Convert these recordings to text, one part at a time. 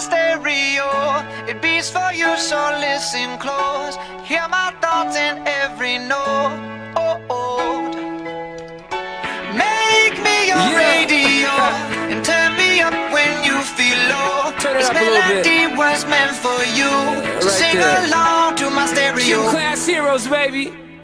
stereo. It beats for you, so listen close. Hear my thoughts in every note. Oh, oh. Make me your Yeah. radio and turn me up when you feel low. Turn it this up a little bit. melody was meant for you. so right sing there. along to my stereo. Gym class heroes, baby.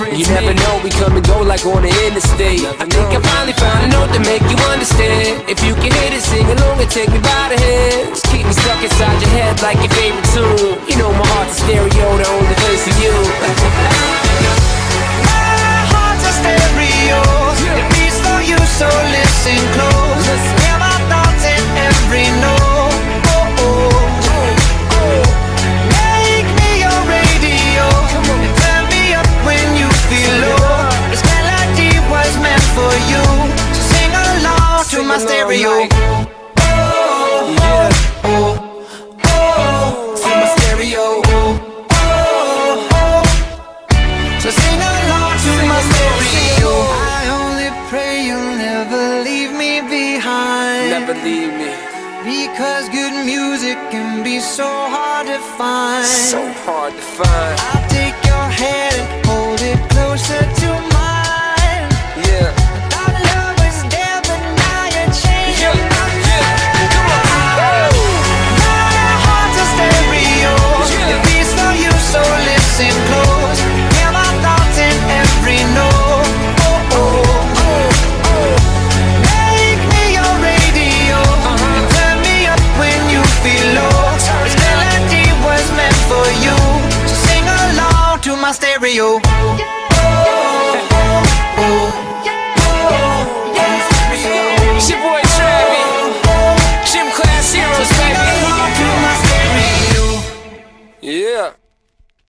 make. You never know, we come and go like on the interstate. I think I finally found a note to make you understand. If you can hit it, sing along and take me by the hands. Keep me stuck inside your head like your favorite tune. You know my heart's a my stereo. Oh, Yeah. oh, oh, to my stereo. Oh, oh. So sing along to my stereo. I only pray you'll never leave me behind. Never leave me. Because good music can be so hard to find. So hard to find. I'll take your hand Yeah.